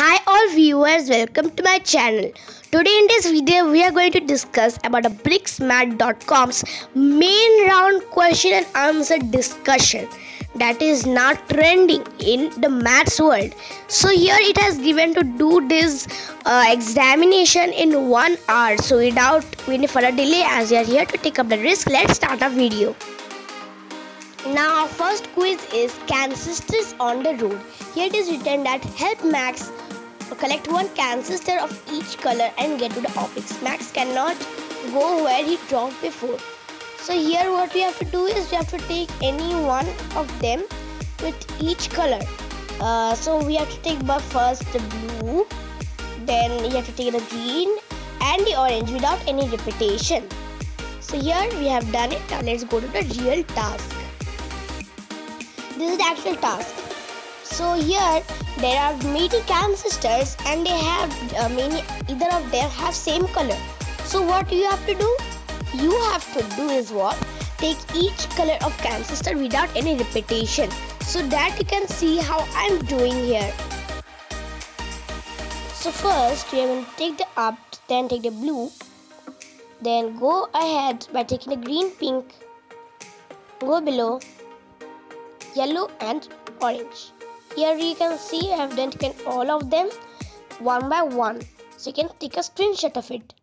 Hi all viewers, welcome to my channel. Today in this video we are going to discuss about a bricsmath.com's main round question and answer discussion that is now trending in the maths world. So here it has given to do this uh, examination in one hour. So without any further delay as we are here to take up the risk, let's start our video. Now our first quiz is canisters on the road. Here it is written that help Max collect one canister of each color and get to the office. Max cannot go where he dropped before. So here what we have to do is we have to take any one of them with each color. Uh, so we have to take but first the blue, then you have to take the green and the orange without any repetition. So here we have done it. Now let's go to the real task. This is the actual task. So here there are many canisters and they have uh, many either of them have same color. So what you have to do? You have to do is what? Take each color of canister without any repetition so that you can see how I'm doing here. So first we are going to take the up, then take the blue, then go ahead by taking the green, pink, go below, yellow and orange. Here you can see I have done all of them one by one. So you can take a screenshot of it.